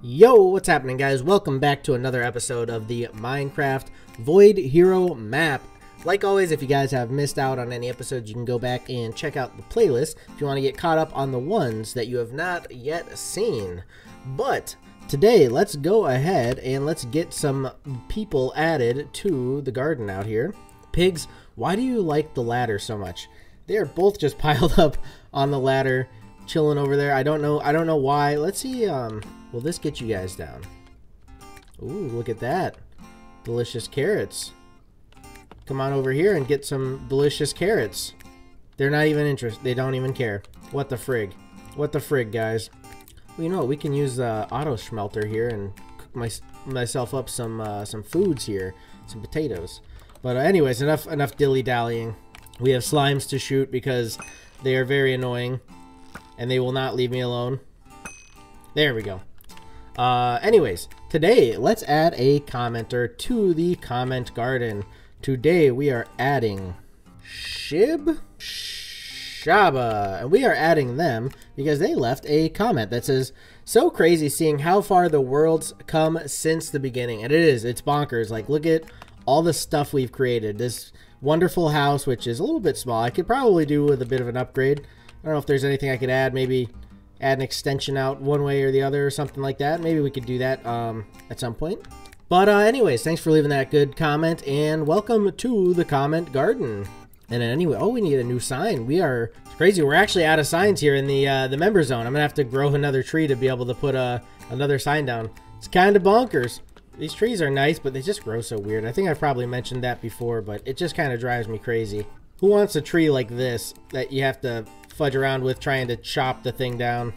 Yo, what's happening guys? Welcome back to another episode of the Minecraft Void Hero map. Like always, if you guys have missed out on any episodes, you can go back and check out the playlist if you want to get caught up on the ones that you have not yet seen. But today, let's go ahead and let's get some people added to the garden out here. Pigs, why do you like the ladder so much? They are both just piled up on the ladder, chilling over there. I don't know. I don't know why. Let's see. Um, will this get you guys down? Ooh, look at that. Delicious carrots. Come on over here and get some delicious carrots. They're not even interested. They don't even care. What the frig? What the frig, guys? Well, you know what? We can use the auto smelter here and cook my, myself up some uh, some foods here, some potatoes. But uh, anyways, enough enough dilly dallying. We have slimes to shoot because they are very annoying, and they will not leave me alone. There we go. Uh, anyways, today let's add a commenter to the comment garden. Today we are adding Shib Shaba, and we are adding them because they left a comment that says, "So crazy seeing how far the world's come since the beginning." And it is, it's bonkers. Like, look at all the stuff we've created. This wonderful house, which is a little bit small. I could probably do with a bit of an upgrade. I don't know if there's anything I could add. Maybe add an extension out one way or the other or something like that. Maybe we could do that um, at some point. But uh, anyways, thanks for leaving that good comment and welcome to the comment garden. And anyway, oh, we need a new sign. We are crazy. We're actually out of signs here in the uh, the member zone. I'm gonna have to grow another tree to be able to put uh, another sign down. It's kind of bonkers. These trees are nice, but they just grow so weird. I think I've probably mentioned that before, but it just kind of drives me crazy. Who wants a tree like this that you have to fudge around with trying to chop the thing down?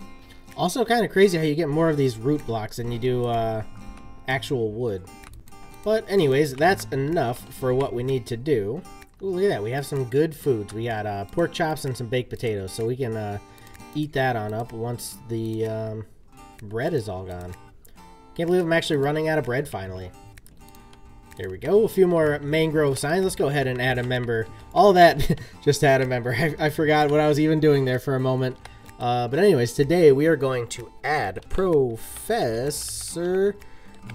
Also kind of crazy how you get more of these root blocks than you do uh, actual wood. But anyways, that's enough for what we need to do. Ooh, look at that. We have some good foods. We got uh, pork chops and some baked potatoes. So we can uh, eat that on up once the um, bread is all gone. Can't believe I'm actually running out of bread finally. There we go. A few more mangrove signs. Let's go ahead and add a member. All that, just add a member. I, I, forgot what I was even doing there for a moment. Uh, but anyways, today we are going to add Professor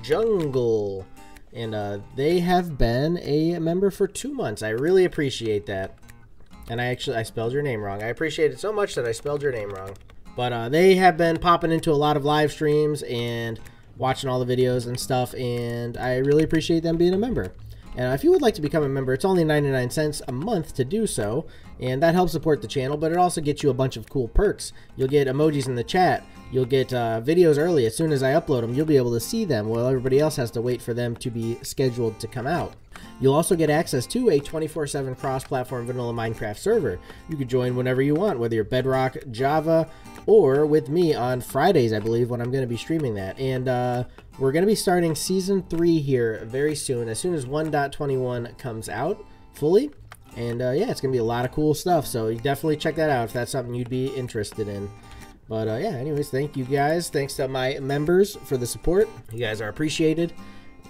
Jungle. And uh, they have been a member for two months. I really appreciate that. And I actually, I spelled your name wrong. I appreciate it so much that I spelled your name wrong. But uh, they have been popping into a lot of live streams and watching all the videos and stuff. And I really appreciate them being a member. And if you would like to become a member, it's only 99 cents a month to do so, and that helps support the channel, but it also gets you a bunch of cool perks. You'll get emojis in the chat, you'll get uh, videos early. As soon as I upload them, you'll be able to see them while everybody else has to wait for them to be scheduled to come out. You'll also get access to a 24-7 cross-platform vanilla Minecraft server. You can join whenever you want, whether you're Bedrock, Java, or with me on Fridays, I believe, when I'm going to be streaming that. And uh, we're going to be starting Season 3 here very soon, as soon as 1.21 comes out fully. And uh, yeah, it's going to be a lot of cool stuff, so you definitely check that out if that's something you'd be interested in. But uh, yeah, anyways, thank you guys. Thanks to my members for the support. You guys are appreciated.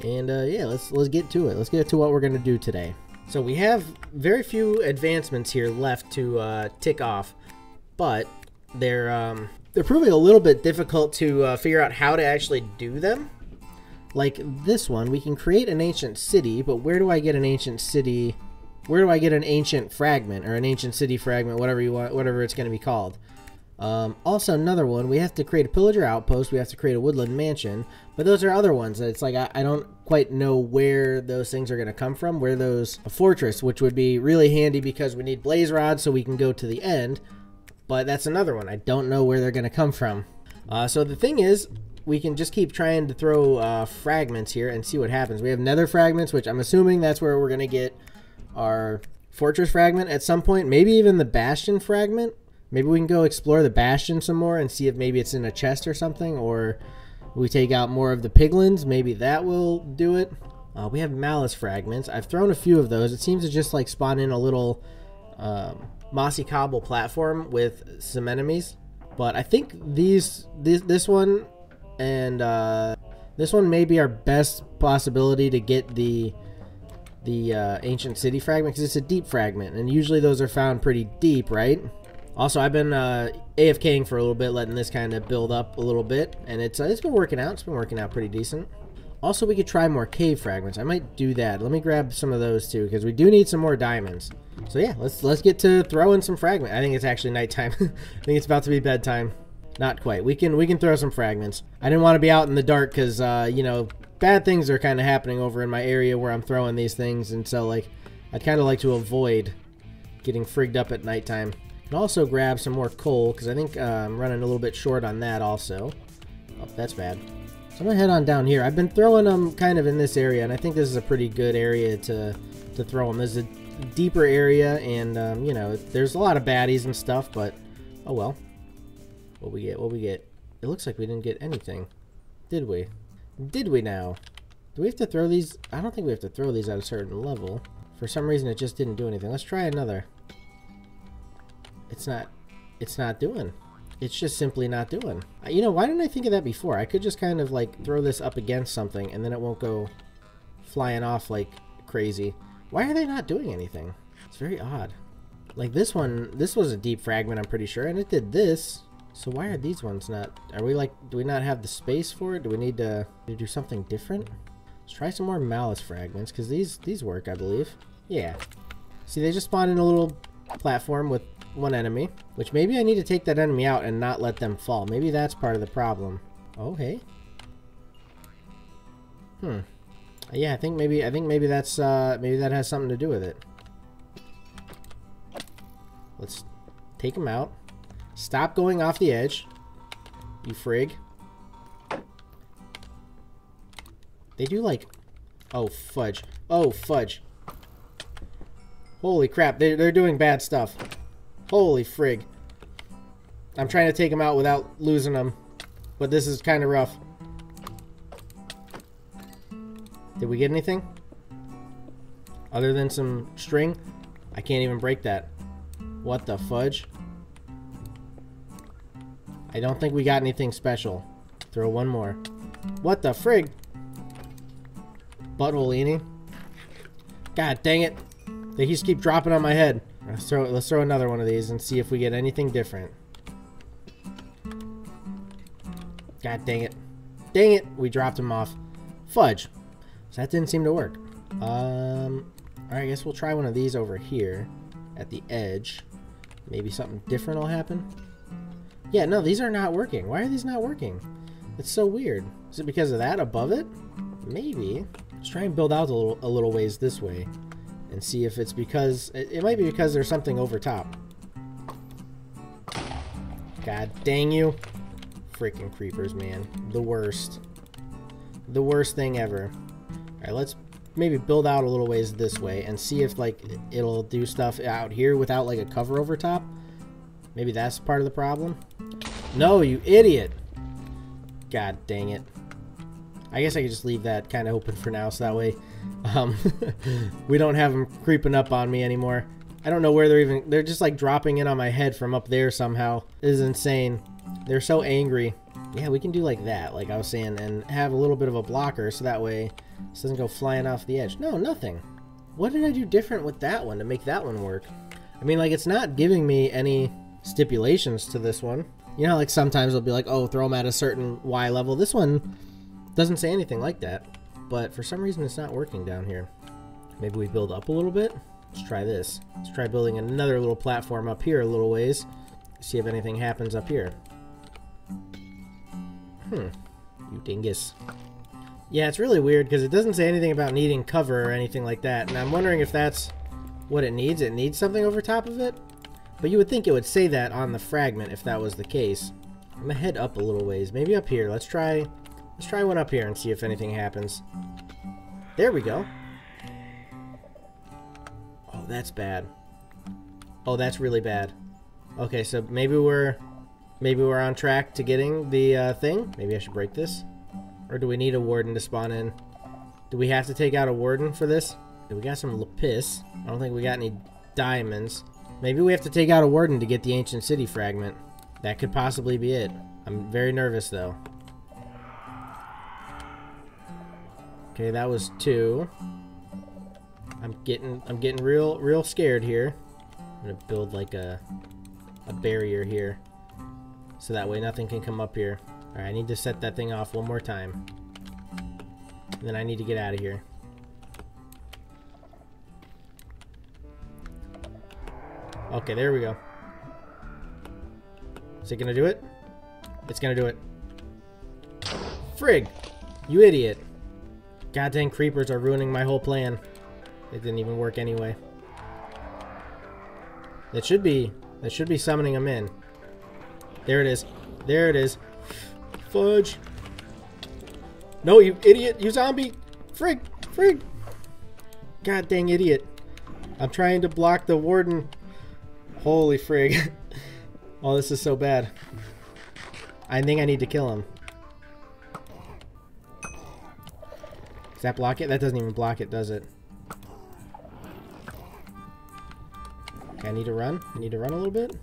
And uh, yeah, let's let's get to it. Let's get to what we're gonna do today. So we have very few advancements here left to uh, tick off, but they're um, they're proving a little bit difficult to uh, figure out how to actually do them. Like this one, we can create an ancient city, but where do I get an ancient city? Where do I get an ancient fragment or an ancient city fragment, whatever you want, whatever it's going to be called? Um, also, another one, we have to create a pillager outpost, we have to create a woodland mansion, but those are other ones. It's like I, I don't quite know where those things are going to come from, where those, a fortress, which would be really handy because we need blaze rods so we can go to the end, but that's another one. I don't know where they're going to come from. Uh, so the thing is, we can just keep trying to throw uh, fragments here and see what happens. We have nether fragments, which I'm assuming that's where we're going to get our fortress fragment at some point. Maybe even the bastion fragment. Maybe we can go explore the Bastion some more and see if maybe it's in a chest or something, or we take out more of the piglins. Maybe that will do it. Uh, we have malice fragments. I've thrown a few of those. It seems to just like spawn in a little um, mossy cobble platform with some enemies. But I think these this this one and uh, this one may be our best possibility to get the the uh, ancient city fragment because it's a deep fragment, and usually those are found pretty deep, right? Also, I've been uh, AFKing for a little bit, letting this kind of build up a little bit, and it's uh, it's been working out. It's been working out pretty decent. Also, we could try more cave fragments. I might do that. Let me grab some of those too, because we do need some more diamonds. So yeah, let's let's get to throwing some fragments. I think it's actually nighttime. I think it's about to be bedtime. Not quite. We can we can throw some fragments. I didn't want to be out in the dark because uh, you know bad things are kind of happening over in my area where I'm throwing these things, and so like I'd kind of like to avoid getting frigged up at nighttime. And also grab some more coal, because I think uh, I'm running a little bit short on that also. Oh, that's bad. So I'm going to head on down here. I've been throwing them kind of in this area, and I think this is a pretty good area to, to throw them. There's a deeper area, and, um, you know, there's a lot of baddies and stuff, but, oh well. What we get, what we get. It looks like we didn't get anything. Did we? Did we now? Do we have to throw these? I don't think we have to throw these at a certain level. For some reason, it just didn't do anything. Let's try another. It's not, it's not doing. It's just simply not doing. You know, why didn't I think of that before? I could just kind of like throw this up against something and then it won't go flying off like crazy. Why are they not doing anything? It's very odd. Like this one, this was a deep fragment, I'm pretty sure, and it did this. So why are these ones not? Are we like, do we not have the space for it? Do we need to, to do something different? Let's try some more malice fragments, because these, these work, I believe. Yeah. See, they just spawn in a little platform with one enemy, which maybe I need to take that enemy out and not let them fall. Maybe that's part of the problem. Okay. Hmm. Yeah, I think maybe I think maybe that's uh maybe that has something to do with it. Let's take him out. Stop going off the edge. You frig. They do like Oh fudge. Oh fudge. Holy crap, they're, they're doing bad stuff. Holy frig. I'm trying to take him out without losing him. But this is kind of rough. Did we get anything? Other than some string? I can't even break that. What the fudge? I don't think we got anything special. Throw one more. What the frig? Butthole God dang it. They just keep dropping on my head. Let's throw, let's throw another one of these and see if we get anything different. God dang it. Dang it! We dropped him off. Fudge. So that didn't seem to work. Um, Alright, I guess we'll try one of these over here at the edge. Maybe something different will happen. Yeah, no, these are not working. Why are these not working? It's so weird. Is it because of that above it? Maybe. Let's try and build out a little, a little ways this way and see if it's because it, it might be because there's something over top. God dang you. Freaking creepers, man. The worst. The worst thing ever. Alright, let's maybe build out a little ways this way and see if like it'll do stuff out here without like a cover over top. Maybe that's part of the problem. No, you idiot. God dang it. I guess I could just leave that kind of open for now so that way um, we don't have them creeping up on me anymore. I don't know where they're even... They're just like dropping in on my head from up there somehow. Is insane. They're so angry. Yeah, we can do like that, like I was saying, and have a little bit of a blocker so that way this doesn't go flying off the edge. No, nothing. What did I do different with that one to make that one work? I mean, like, it's not giving me any stipulations to this one. You know, like sometimes it'll be like, oh, throw them at a certain Y level. This one doesn't say anything like that. But for some reason it's not working down here. Maybe we build up a little bit? Let's try this. Let's try building another little platform up here a little ways. See if anything happens up here. Hmm. You dingus. Yeah, it's really weird because it doesn't say anything about needing cover or anything like that. And I'm wondering if that's what it needs. It needs something over top of it? But you would think it would say that on the fragment if that was the case. I'm gonna head up a little ways. Maybe up here. Let's try Let's try one up here and see if anything happens. There we go. Oh, that's bad. Oh, that's really bad. Okay, so maybe we're maybe we're on track to getting the uh, thing. Maybe I should break this. Or do we need a warden to spawn in? Do we have to take out a warden for this? We got some lapis. I don't think we got any diamonds. Maybe we have to take out a warden to get the ancient city fragment. That could possibly be it. I'm very nervous though. Okay, that was two. I'm getting I'm getting real real scared here. I'm gonna build like a a barrier here. So that way nothing can come up here. Alright, I need to set that thing off one more time. And then I need to get out of here. Okay, there we go. Is it gonna do it? It's gonna do it. Frig! You idiot. Goddamn creepers are ruining my whole plan. It didn't even work anyway. It should be... That should be summoning them in. There it is. There it is. Fudge. No, you idiot. You zombie. Frig. Frig. God dang idiot. I'm trying to block the warden. Holy frig. oh, this is so bad. I think I need to kill him. That block it? That doesn't even block it, does it? Okay, I need to run. I need to run a little bit.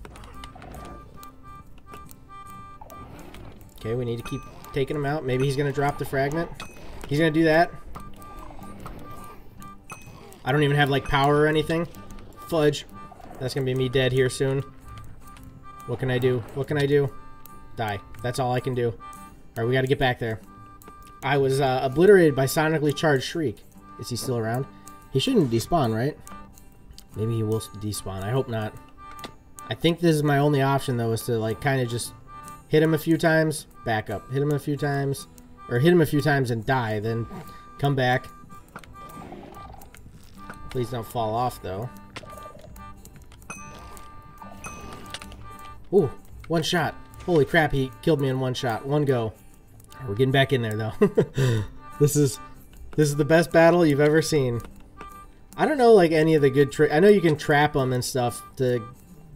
Okay, we need to keep taking him out. Maybe he's going to drop the fragment. He's going to do that. I don't even have, like, power or anything. Fudge. That's going to be me dead here soon. What can I do? What can I do? Die. That's all I can do. Alright, we got to get back there. I was uh, obliterated by sonically charged Shriek. Is he still around? He shouldn't despawn, right? Maybe he will despawn. I hope not. I think this is my only option, though, is to, like, kind of just hit him a few times, back up. Hit him a few times, or hit him a few times and die, then come back. Please don't fall off, though. Ooh, one shot. Holy crap, he killed me in one shot. One go. We're getting back in there, though. this is this is the best battle you've ever seen. I don't know, like, any of the good trick. I know you can trap them and stuff to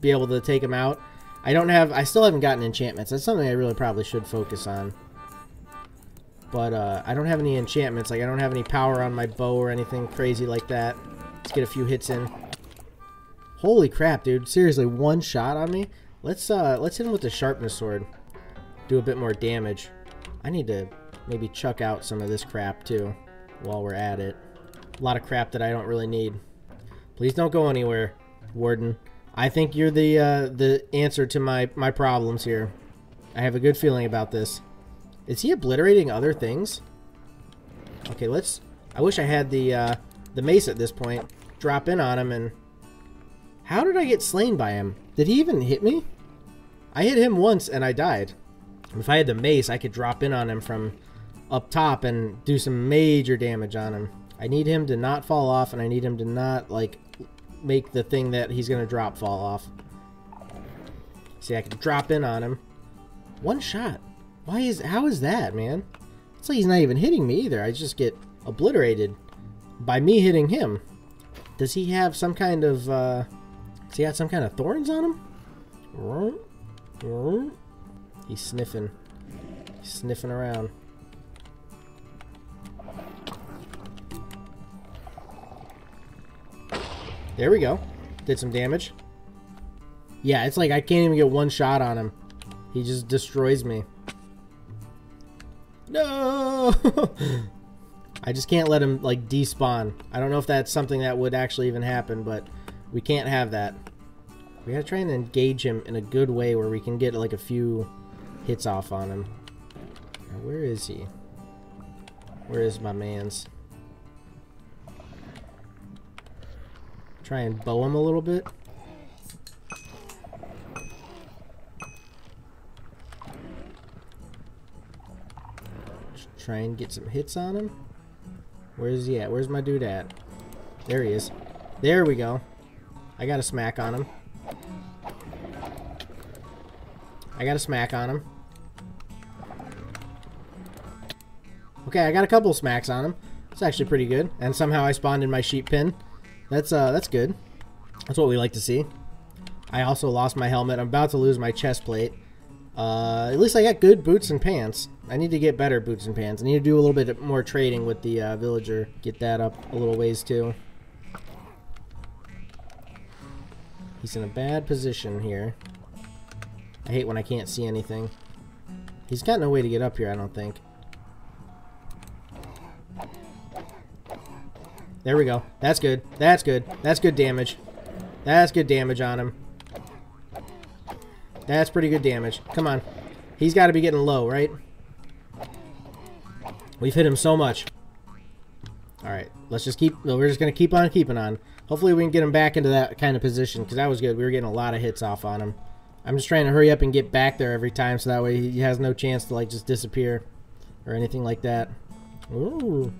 be able to take them out. I don't have... I still haven't gotten enchantments. That's something I really probably should focus on. But, uh, I don't have any enchantments. Like, I don't have any power on my bow or anything crazy like that. Let's get a few hits in. Holy crap, dude. Seriously, one shot on me? Let's, uh, let's hit him with the sharpness sword. Do a bit more damage. I need to maybe chuck out some of this crap, too, while we're at it. A lot of crap that I don't really need. Please don't go anywhere, Warden. I think you're the uh, the answer to my, my problems here. I have a good feeling about this. Is he obliterating other things? Okay, let's... I wish I had the, uh, the mace at this point. Drop in on him and... How did I get slain by him? Did he even hit me? I hit him once and I died. If I had the mace, I could drop in on him from up top and do some major damage on him. I need him to not fall off, and I need him to not, like, make the thing that he's going to drop fall off. See, I can drop in on him. One shot. Why is... How is that, man? It's like he's not even hitting me either. I just get obliterated by me hitting him. Does he have some kind of, uh... Does he have some kind of thorns on him? He's sniffing. He's sniffing around. There we go. Did some damage. Yeah, it's like I can't even get one shot on him. He just destroys me. No! I just can't let him, like, despawn. I don't know if that's something that would actually even happen, but we can't have that. We gotta try and engage him in a good way where we can get, like, a few hits off on him. Now, where is he? Where is my man's? Try and bow him a little bit. Try and get some hits on him. Where's he at? Where's my dude at? There he is. There we go. I got a smack on him. I got a smack on him. Okay, I got a couple smacks on him. It's actually pretty good. And somehow I spawned in my sheep pin. That's uh, that's good. That's what we like to see. I also lost my helmet. I'm about to lose my chest plate. Uh, at least I got good boots and pants. I need to get better boots and pants. I need to do a little bit more trading with the uh, villager. Get that up a little ways too. He's in a bad position here. I hate when I can't see anything. He's got no way to get up here, I don't think. There we go. That's good. That's good. That's good damage. That's good damage on him. That's pretty good damage. Come on. He's got to be getting low, right? We've hit him so much. Alright, let's just keep... We're just going to keep on keeping on. Hopefully we can get him back into that kind of position, because that was good. We were getting a lot of hits off on him. I'm just trying to hurry up and get back there every time, so that way he has no chance to, like, just disappear or anything like that. Ooh.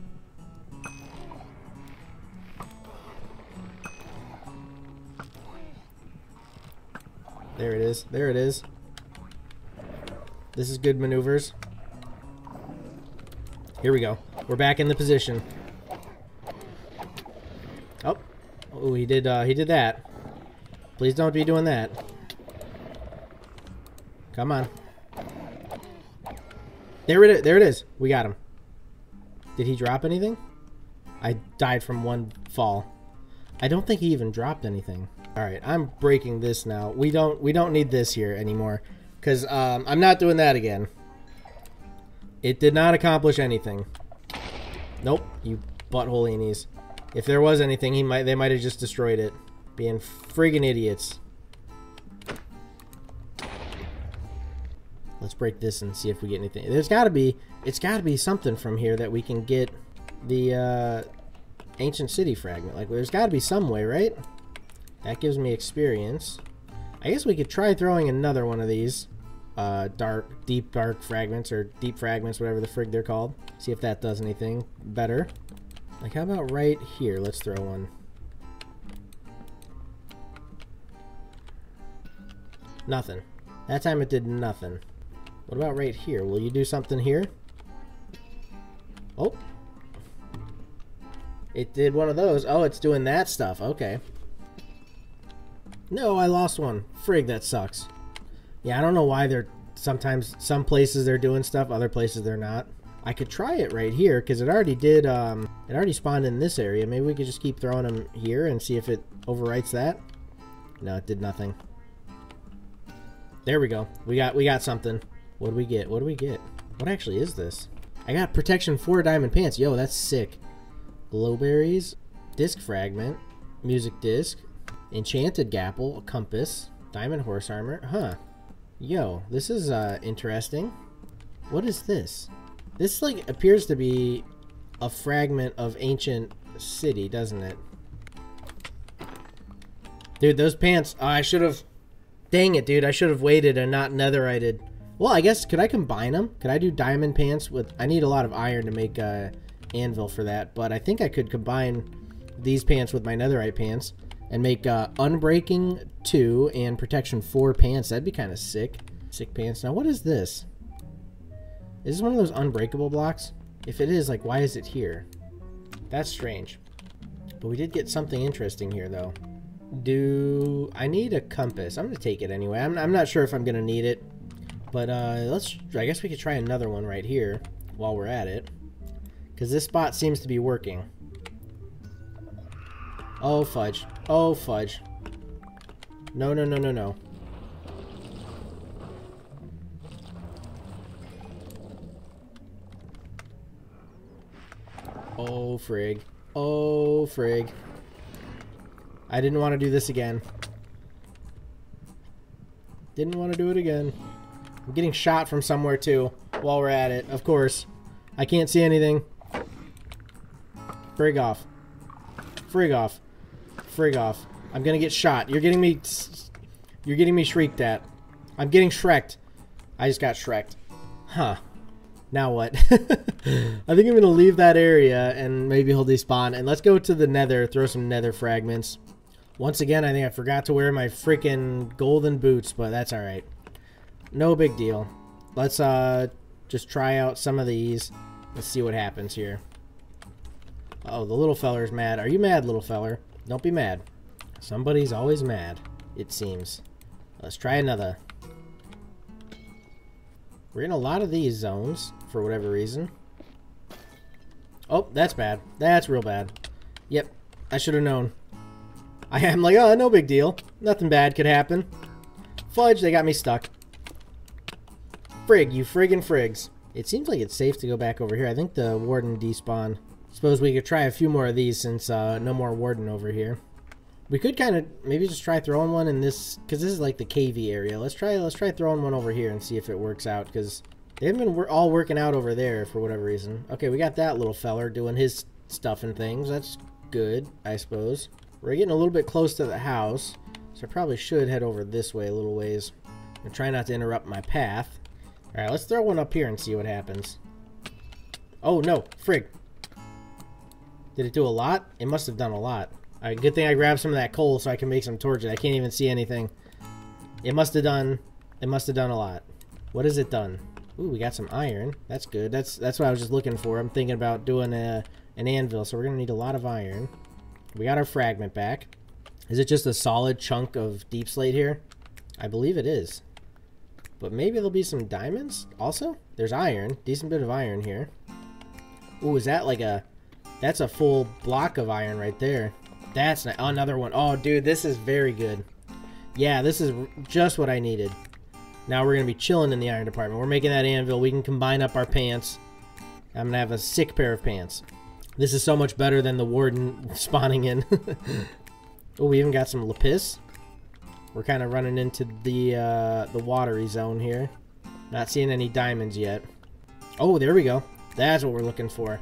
There it is. There it is. This is good maneuvers. Here we go. We're back in the position. Oh. Oh, he did uh he did that. Please don't be doing that. Come on. There it is. There it is. We got him. Did he drop anything? I died from one fall. I don't think he even dropped anything. All right, I'm breaking this now. We don't we don't need this here anymore because um, I'm not doing that again. It did not accomplish anything. Nope, you butthole anies. If there was anything, he might they might have just destroyed it. Being friggin' idiots. Let's break this and see if we get anything. There's got to be, it's got to be something from here that we can get the uh, ancient city fragment. Like, there's got to be some way, right? That gives me experience. I guess we could try throwing another one of these uh, dark, deep dark fragments or deep fragments, whatever the frig they're called. See if that does anything better. Like, how about right here? Let's throw one. Nothing. That time it did nothing. What about right here? Will you do something here? Oh. It did one of those. Oh, it's doing that stuff. Okay. No, I lost one. Frig, that sucks. Yeah, I don't know why they're... Sometimes, some places they're doing stuff, other places they're not. I could try it right here, because it already did, um... It already spawned in this area. Maybe we could just keep throwing them here and see if it overwrites that. No, it did nothing. There we go. We got we got something. What do we get? What do we get? What actually is this? I got protection for diamond pants. Yo, that's sick. Glowberries, disc fragment, music disc, enchanted gapple, compass, diamond horse armor. Huh. Yo, this is uh, interesting. What is this? This like appears to be a fragment of ancient city, doesn't it? Dude, those pants. Oh, I should have. Dang it, dude. I should have waited and not netherited. Well, I guess, could I combine them? Could I do diamond pants with... I need a lot of iron to make a anvil for that, but I think I could combine these pants with my netherite pants and make uh, unbreaking 2 and protection 4 pants. That'd be kind of sick. Sick pants. Now, what is this? Is this one of those unbreakable blocks? If it is, like, why is it here? That's strange. But we did get something interesting here, though. Do... I need a compass. I'm going to take it anyway. I'm, I'm not sure if I'm going to need it. But uh, let's, I guess we could try another one right here while we're at it. Because this spot seems to be working. Oh, fudge. Oh, fudge. No, no, no, no, no. Oh, frig. Oh, frig. I didn't want to do this again. Didn't want to do it again. I'm getting shot from somewhere too, while we're at it, of course. I can't see anything. Frig off. Frig off. Frig off. I'm gonna get shot. You're getting me... You're getting me shrieked at. I'm getting shreked. I just got shreked. Huh. Now what? I think I'm going to leave that area and maybe he'll despawn. And let's go to the nether, throw some nether fragments. Once again, I think I forgot to wear my freaking golden boots, but that's alright. No big deal. Let's uh, just try out some of these. Let's see what happens here. Oh, the little feller's mad. Are you mad, little feller? Don't be mad. Somebody's always mad, it seems. Let's try another. We're in a lot of these zones, for whatever reason. Oh, that's bad. That's real bad. Yep, I should have known. I am like, oh, no big deal. Nothing bad could happen. Fudge, they got me stuck. Frig, you friggin' frigs. It seems like it's safe to go back over here. I think the warden despawned. Suppose we could try a few more of these since uh, no more warden over here. We could kind of maybe just try throwing one in this because this is like the cavey area. Let's try let's try throwing one over here and see if it works out because they haven't been all working out over there for whatever reason. Okay, we got that little feller doing his stuff and things. That's good, I suppose. We're getting a little bit close to the house, so I probably should head over this way a little ways. And try not to interrupt my path. All right, let's throw one up here and see what happens. Oh no, frig! Did it do a lot? It must have done a lot. Alright, good thing I grabbed some of that coal so I can make some torches. I can't even see anything. It must have done... It must have done a lot. What has it done? Ooh, we got some iron. That's good. That's that's what I was just looking for. I'm thinking about doing a, an anvil, so we're going to need a lot of iron. We got our fragment back. Is it just a solid chunk of deepslate here? I believe it is. But maybe there'll be some diamonds also? There's iron. Decent bit of iron here. Ooh, is that like a... That's a full block of iron right there. That's not, another one. Oh, dude, this is very good. Yeah, this is just what I needed. Now we're going to be chilling in the iron department. We're making that anvil. We can combine up our pants. I'm going to have a sick pair of pants. This is so much better than the warden spawning in. oh, we even got some lapis. We're kind of running into the uh, the watery zone here. Not seeing any diamonds yet. Oh, there we go. That's what we're looking for.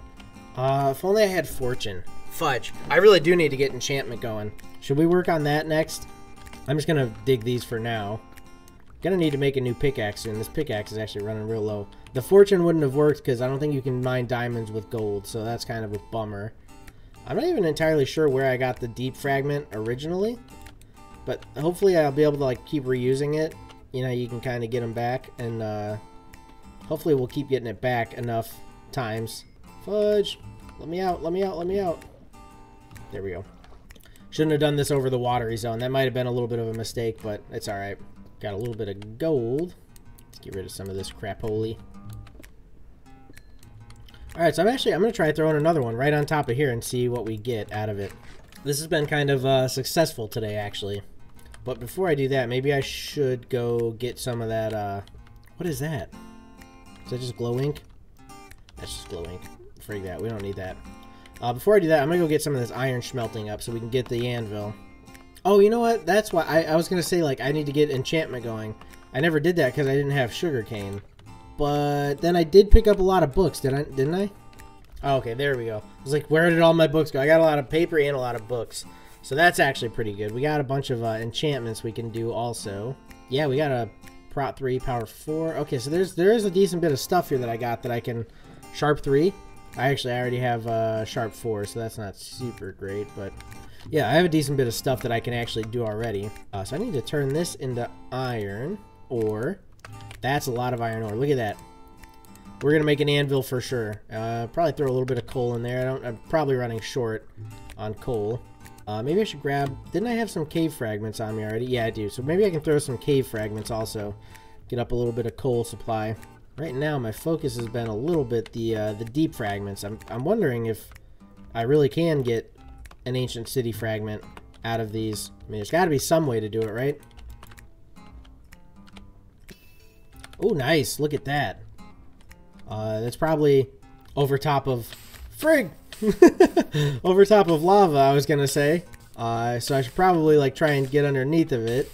Uh, if only I had fortune. Fudge. I really do need to get enchantment going. Should we work on that next? I'm just gonna dig these for now. Gonna need to make a new pickaxe soon. This pickaxe is actually running real low. The fortune wouldn't have worked because I don't think you can mine diamonds with gold, so that's kind of a bummer. I'm not even entirely sure where I got the deep fragment originally, but hopefully I'll be able to like keep reusing it. You know, you can kind of get them back, and uh, hopefully we'll keep getting it back enough times. Fudge, let me out, let me out, let me out. There we go. Shouldn't have done this over the watery zone. That might have been a little bit of a mistake, but it's alright. Got a little bit of gold. Let's get rid of some of this crap holy. Alright, so I'm actually, I'm going to try throwing another one right on top of here and see what we get out of it. This has been kind of uh, successful today, actually. But before I do that, maybe I should go get some of that, uh, what is that? Is that just glow ink? That's just glow ink. Frig that, we don't need that. Uh, before I do that, I'm going to go get some of this iron smelting up so we can get the anvil. Oh, you know what? That's why I, I was going to say, like, I need to get enchantment going. I never did that because I didn't have sugarcane. But then I did pick up a lot of books, did I, didn't I? Oh, okay, there we go. I was like, where did all my books go? I got a lot of paper and a lot of books. So that's actually pretty good. We got a bunch of uh, enchantments we can do also. Yeah, we got a Prot 3, Power 4. Okay, so there's there is a decent bit of stuff here that I got that I can... Sharp 3. I actually already have uh, Sharp 4, so that's not super great, but... Yeah, I have a decent bit of stuff that I can actually do already. Uh, so I need to turn this into iron ore. That's a lot of iron ore. Look at that. We're going to make an anvil for sure. Uh, probably throw a little bit of coal in there. I don't, I'm probably running short on coal. Uh, maybe I should grab... Didn't I have some cave fragments on me already? Yeah, I do. So maybe I can throw some cave fragments also. Get up a little bit of coal supply. Right now, my focus has been a little bit the uh, the deep fragments. I'm, I'm wondering if I really can get an ancient city fragment out of these. I mean, there's got to be some way to do it, right? Oh, nice. Look at that. Uh, that's probably over top of... Frig! over top of lava, I was going to say. Uh, so I should probably like try and get underneath of it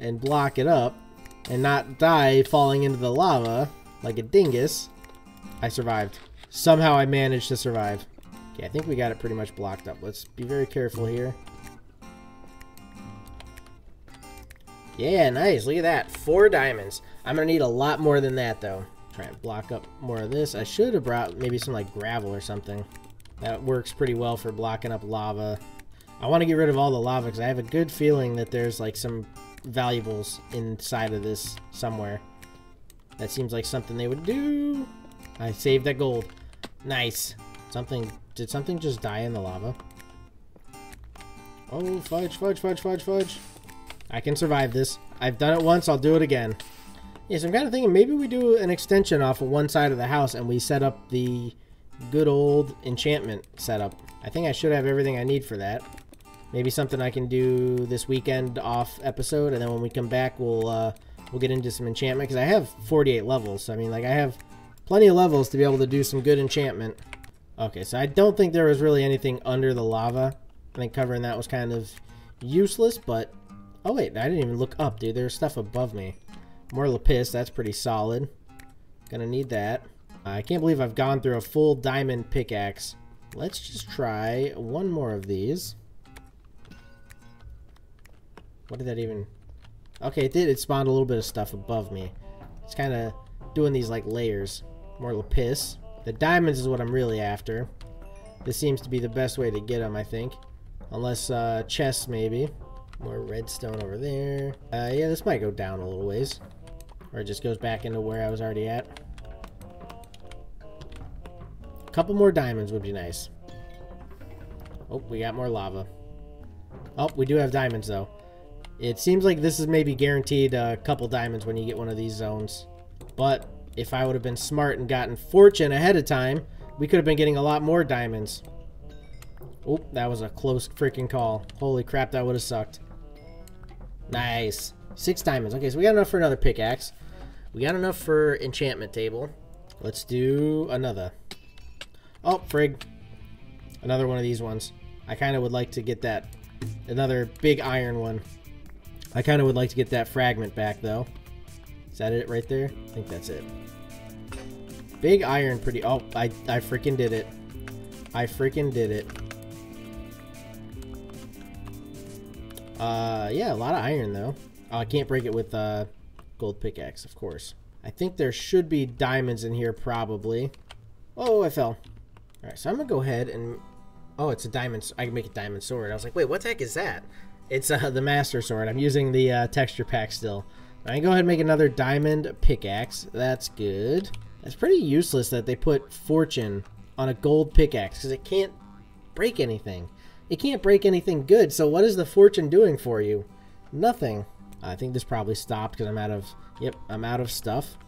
and block it up and not die falling into the lava like a dingus. I survived. Somehow I managed to survive. Okay, I think we got it pretty much blocked up. Let's be very careful here. Yeah, nice. Look at that. Four diamonds. I'm going to need a lot more than that, though. Try and block up more of this. I should have brought maybe some, like, gravel or something. That works pretty well for blocking up lava. I want to get rid of all the lava because I have a good feeling that there's, like, some valuables inside of this somewhere. That seems like something they would do. I saved that gold. Nice. Something... Did something just die in the lava? Oh, fudge, fudge, fudge, fudge, fudge. I can survive this. I've done it once, I'll do it again. Yes, I'm kind of thinking maybe we do an extension off of one side of the house and we set up the good old enchantment setup. I think I should have everything I need for that. Maybe something I can do this weekend off episode, and then when we come back, we'll uh, we'll get into some enchantment because I have 48 levels. So, I mean, like I have plenty of levels to be able to do some good enchantment. Okay, so I don't think there was really anything under the lava. I think covering that was kind of useless, but... Oh, wait, I didn't even look up, dude. There's stuff above me. More lapis, that's pretty solid. Gonna need that. I can't believe I've gone through a full diamond pickaxe. Let's just try one more of these. What did that even... Okay, it did. It spawned a little bit of stuff above me. It's kind of doing these like layers. More lapis. The diamonds is what I'm really after. This seems to be the best way to get them, I think. Unless uh, chests, maybe. More redstone over there. Uh, yeah, this might go down a little ways. Or it just goes back into where I was already at. A couple more diamonds would be nice. Oh, we got more lava. Oh, we do have diamonds, though. It seems like this is maybe guaranteed a couple diamonds when you get one of these zones. But if I would have been smart and gotten fortune ahead of time, we could have been getting a lot more diamonds. Oh, that was a close freaking call. Holy crap, that would have sucked. Nice. Six diamonds. Okay, so we got enough for another pickaxe. We got enough for enchantment table. Let's do another. Oh, frig. Another one of these ones. I kind of would like to get that. Another big iron one. I kind of would like to get that fragment back, though. Is that it right there? I think that's it. Big iron pretty... Oh, I, I freaking did it. I freaking did it. Uh, yeah, a lot of iron, though. Oh, I can't break it with uh, gold pickaxe, of course. I think there should be diamonds in here, probably. Oh, I fell. Alright, so I'm going to go ahead and... Oh, it's a diamond... I can make a diamond sword. I was like, wait, what the heck is that? It's uh, the Master Sword. I'm using the uh, texture pack still. I can go ahead and make another diamond pickaxe. That's good. It's pretty useless that they put fortune on a gold pickaxe because it can't break anything. It can't break anything good, so what is the fortune doing for you? Nothing. I think this probably stopped because I'm out of... Yep, I'm out of stuff.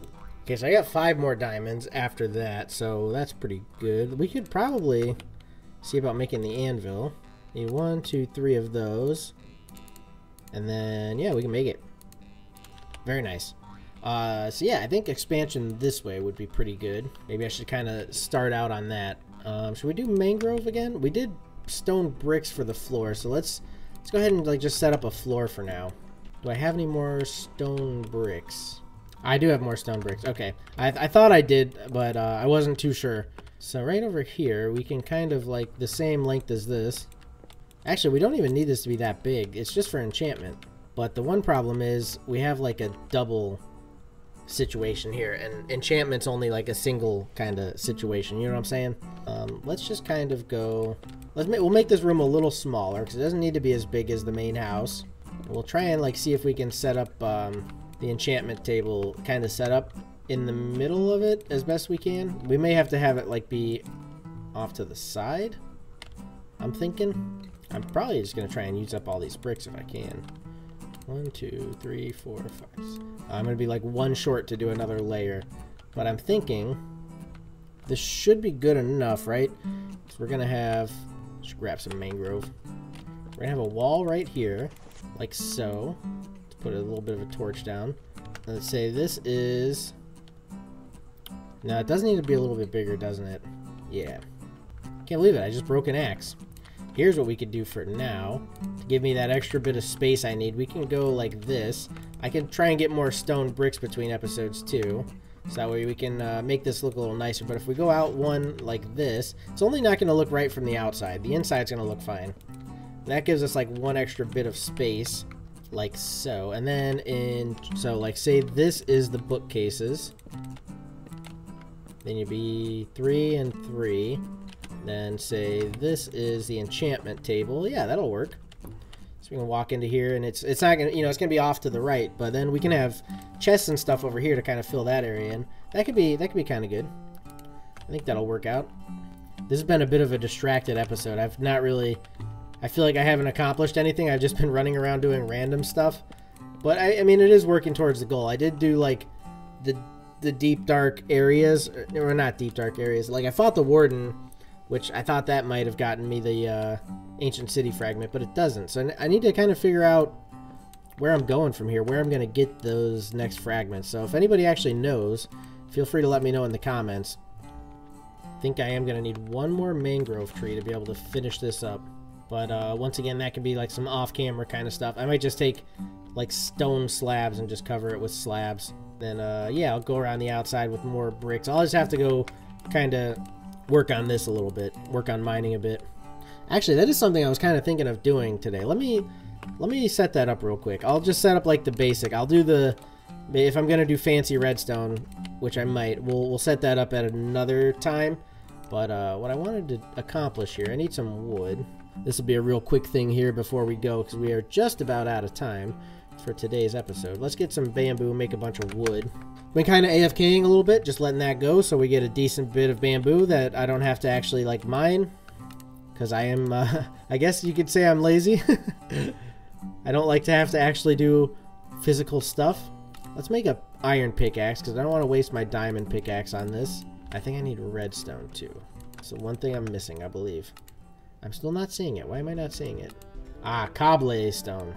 Okay, so I got five more diamonds after that, so that's pretty good. We could probably see about making the anvil. Need one, two, three of those. And then, yeah, we can make it. Very nice. Uh, so yeah, I think expansion this way would be pretty good. Maybe I should kind of start out on that. Um, should we do mangrove again? We did stone bricks for the floor, so let's let's go ahead and like just set up a floor for now. Do I have any more stone bricks? I do have more stone bricks. Okay, I, I thought I did, but uh, I wasn't too sure. So right over here, we can kind of like the same length as this. Actually, we don't even need this to be that big. It's just for enchantment. But the one problem is we have like a double situation here and enchantment's only like a single kind of situation you know what i'm saying um, let's just kind of go let's make we'll make this room a little smaller because it doesn't need to be as big as the main house we'll try and like see if we can set up um, the enchantment table kind of set up in the middle of it as best we can we may have to have it like be off to the side i'm thinking I'm probably just going to try and use up all these bricks if I can. One, two, three, four, five. I'm going to be like one short to do another layer. But I'm thinking this should be good enough, right? So we're going to have... Let's grab some mangrove. We're going to have a wall right here, like so. Let's put a little bit of a torch down. Let's say this is... Now, it doesn't need to be a little bit bigger, doesn't it? Yeah. Can't believe it. I just broke an axe. Here's what we could do for now. To give me that extra bit of space I need, we can go like this. I can try and get more stone bricks between episodes too. So that way we can uh, make this look a little nicer. But if we go out one like this, it's only not going to look right from the outside. The inside's going to look fine. That gives us like one extra bit of space, like so. And then in, so like say this is the bookcases. Then you'd be three and three. Then say this is the enchantment table. Yeah, that'll work. So we can walk into here and it's it's not gonna you know it's gonna be off to the right, but then we can have chests and stuff over here to kind of fill that area in. That could be that could be kind of good. I think that'll work out. This has been a bit of a distracted episode. I've not really I feel like I haven't accomplished anything. I've just been running around doing random stuff. But I, I mean it is working towards the goal. I did do like the the deep dark areas or not deep dark areas. Like I fought the warden which I thought that might have gotten me the uh, ancient city fragment, but it doesn't. So I need to kind of figure out where I'm going from here, where I'm going to get those next fragments. So if anybody actually knows, feel free to let me know in the comments. I think I am going to need one more mangrove tree to be able to finish this up. But uh, once again, that can be like some off-camera kind of stuff. I might just take like stone slabs and just cover it with slabs. Then, uh, yeah, I'll go around the outside with more bricks. I'll just have to go kind of work on this a little bit. Work on mining a bit. Actually, that is something I was kind of thinking of doing today. Let me let me set that up real quick. I'll just set up like the basic. I'll do the if I'm gonna do fancy redstone, which I might, we'll we'll set that up at another time. But uh, what I wanted to accomplish here, I need some wood. This will be a real quick thing here before we go because we are just about out of time for today's episode. Let's get some bamboo, and make a bunch of wood. Been kind of AFKing a little bit, just letting that go so we get a decent bit of bamboo that I don't have to actually like mine. Because I am, uh, I guess you could say I'm lazy. I don't like to have to actually do physical stuff. Let's make a iron pickaxe because I don't want to waste my diamond pickaxe on this. I think I need redstone too. So one thing I'm missing, I believe. I'm still not seeing it. Why am I not seeing it? Ah, cobble stone.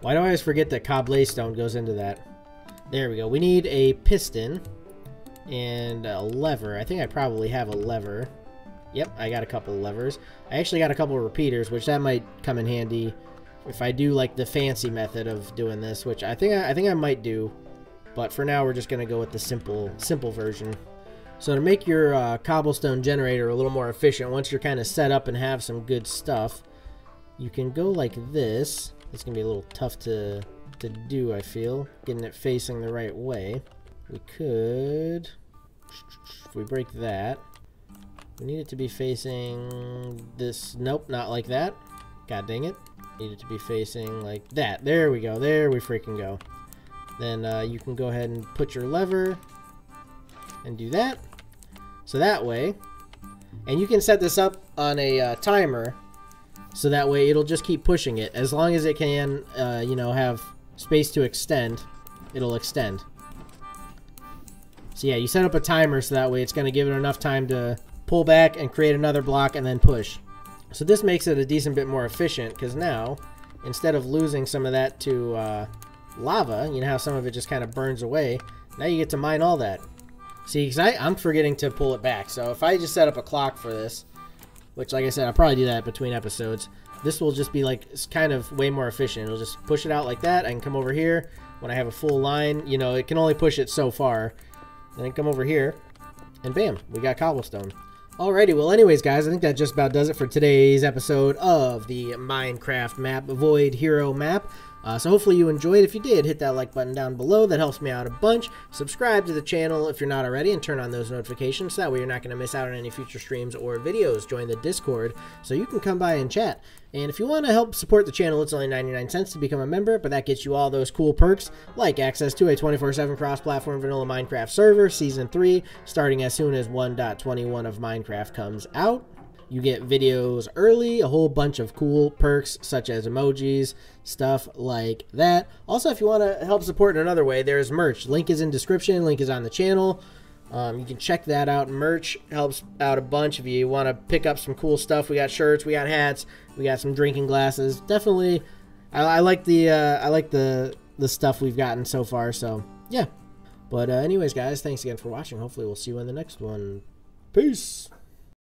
Why do I always forget that cobble stone goes into that? There we go. We need a piston and a lever. I think I probably have a lever. Yep, I got a couple of levers. I actually got a couple of repeaters, which that might come in handy if I do like the fancy method of doing this, which I think I, I think I might do. But for now, we're just gonna go with the simple simple version. So to make your uh, cobblestone generator a little more efficient, once you're kind of set up and have some good stuff, you can go like this. It's going to be a little tough to, to do, I feel, getting it facing the right way. We could, if we break that, we need it to be facing this, nope, not like that. God dang it. Need it to be facing like that. There we go, there we freaking go. Then uh, you can go ahead and put your lever and do that. So that way, and you can set this up on a uh, timer, so that way it'll just keep pushing it. As long as it can, uh, you know, have space to extend, it'll extend. So yeah, you set up a timer so that way it's going to give it enough time to pull back and create another block and then push. So this makes it a decent bit more efficient because now, instead of losing some of that to uh, lava, you know how some of it just kind of burns away, now you get to mine all that. See, because I'm forgetting to pull it back. So if I just set up a clock for this, which, like I said, I'll probably do that between episodes, this will just be, like, it's kind of way more efficient. It'll just push it out like that. I can come over here. When I have a full line, you know, it can only push it so far. Then come over here, and bam, we got cobblestone. Alrighty, well anyways guys, I think that just about does it for today's episode of the Minecraft map, Void Hero map. Uh, so hopefully you enjoyed. If you did, hit that like button down below. That helps me out a bunch. Subscribe to the channel if you're not already and turn on those notifications. That way you're not going to miss out on any future streams or videos. Join the Discord so you can come by and chat. And if you want to help support the channel, it's only 99 cents to become a member, but that gets you all those cool perks like access to a 24-7 cross-platform vanilla Minecraft server, Season 3, starting as soon as 1.21 of Minecraft comes out. You get videos early, a whole bunch of cool perks such as emojis, stuff like that. Also, if you want to help support in another way, there's merch. Link is in description, link is on the channel. Um, you can check that out. Merch helps out a bunch if you want to pick up some cool stuff. We got shirts, we got hats, we got some drinking glasses. Definitely, I, I like the uh, I like the the stuff we've gotten so far. So yeah. But uh, anyways, guys, thanks again for watching. Hopefully, we'll see you in the next one. Peace.